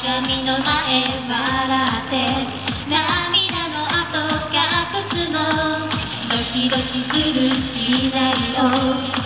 鏡の前笑って涙の跡隠すのドキドキするシナリオ